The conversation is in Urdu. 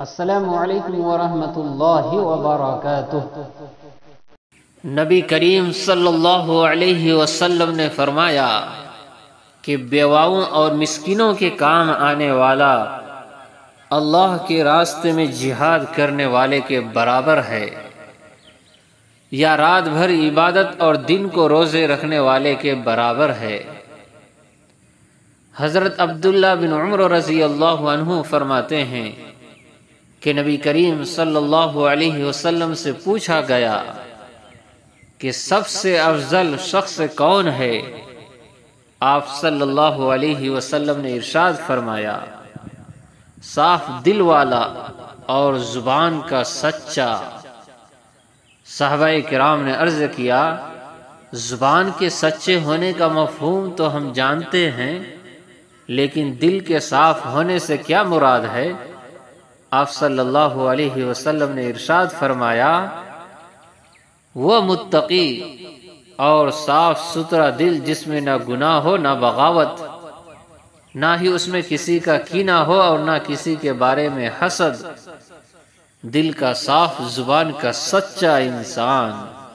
السلام علیکم ورحمۃ اللہ وبرکاتہ۔ نبی کریم صلی اللہ علیہ وسلم نے فرمایا کہ بیواؤں اور مسکینوں کے کام آنے والا اللہ کے راستے میں جہاد کرنے والے کے برابر ہے۔ یا رات بھر عبادت اور دن کو روزے رکھنے والے کے برابر ہے۔ حضرت عبداللہ بن عمر رضی اللہ عنہ فرماتے ہیں کہ نبی کریم صلی اللہ علیہ وسلم سے پوچھا گیا کہ سب سے افضل شخص کون ہے؟ آپ صلی اللہ علیہ وسلم نے ارشاد فرمایا، صاف دل والا اور زبان کا سچا۔ صحابہ کرام نے عرض کیا، زبان کے سچے ہونے کا مفہوم تو ہم جانتے ہیں، لیکن دل کے صاف ہونے سے کیا مراد ہے؟ آپ صلی اللہ علیہ وسلم نے ارشاد فرمایا، وہ متقی اور صاف ستھرا دل جس میں نہ گناہ ہو نہ بغاوت، نہ ہی اس میں کسی کا کینہ ہو اور نہ کسی کے بارے میں حسد۔ دل کا صاف زبان کا سچا انسان۔